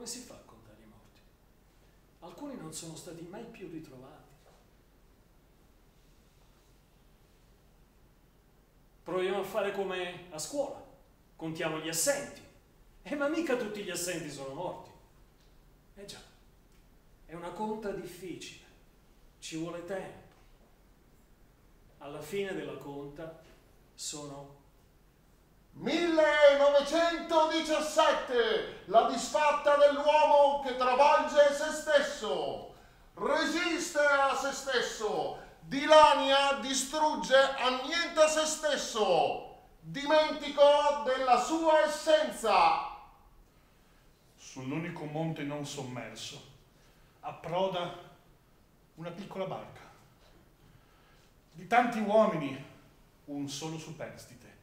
come si fa a contare i morti? Alcuni non sono stati mai più ritrovati. Proviamo a fare come a scuola, contiamo gli assenti. Eh, ma mica tutti gli assenti sono morti. Eh già, è una conta difficile, ci vuole tempo. Alla fine della conta sono 1917, la disfatta dell'uomo che travolge se stesso, resiste a se stesso, dilania, distrugge, annienta se stesso, dimentico della sua essenza. Sull'unico monte non sommerso approda una piccola barca. Di tanti uomini, un solo superstite.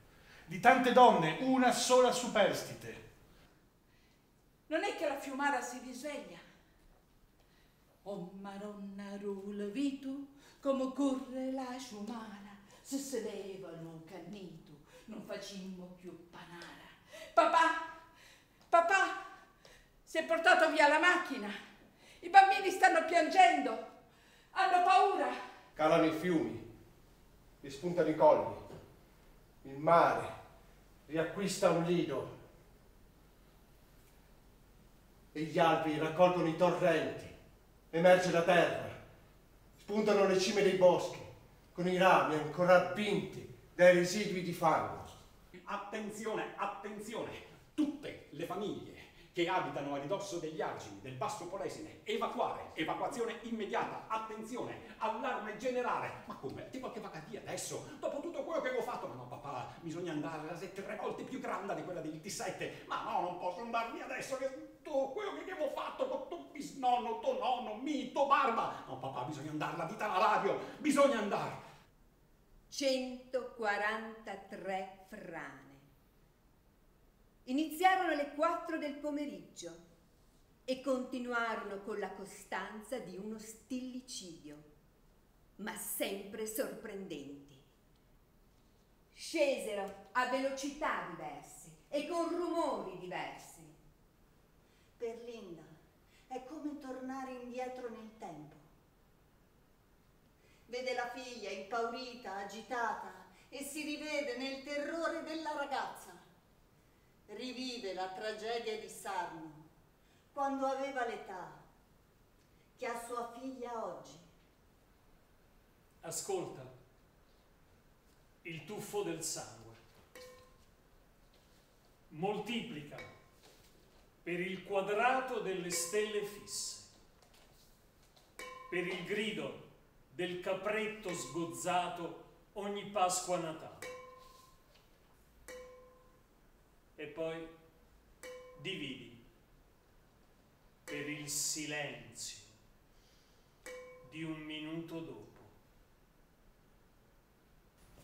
Di tante donne, una sola superstite. Non è che la fiumara si risveglia. Oh maronna rula vitu, come corre la fiumara, se sedevano cannito, non facimmo più panara. Papà, papà, si è portato via la macchina. I bambini stanno piangendo, hanno paura. Calano i fiumi, rispuntano i colli, il mare riacquista un lido e gli albi raccolgono i torrenti, emerge la terra, spuntano le cime dei boschi con i rami ancora vinti dai residui di fango. Attenzione, attenzione! Tutte le famiglie che abitano a ridosso degli argini del Basso Polesine, evacuare, evacuazione immediata, attenzione, allarme generale. Ma come? Ti qualche vacati adesso? Dopo tutto quello che avevo fatto? Ma no, bisogna andare a tre volte più grande di quella del T7. Ma no, non posso andarmi adesso che tutto quello che avevo fatto con tuo bisnonno, tuo nonno, mito, barba. No, papà, bisogna andare, la vita alla radio, bisogna andare. 143 frane. Iniziarono alle 4 del pomeriggio e continuarono con la costanza di uno stillicidio, ma sempre sorprendenti. Scesero a velocità diverse e con rumori diversi. Per Linda è come tornare indietro nel tempo. Vede la figlia impaurita, agitata e si rivede nel terrore della ragazza rivive la tragedia di Sarno quando aveva l'età che ha sua figlia oggi. Ascolta, il tuffo del sangue. Moltiplica per il quadrato delle stelle fisse, per il grido del capretto sgozzato ogni Pasqua Natale e poi dividi per il silenzio di un minuto dopo.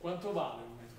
Quanto vale un metro?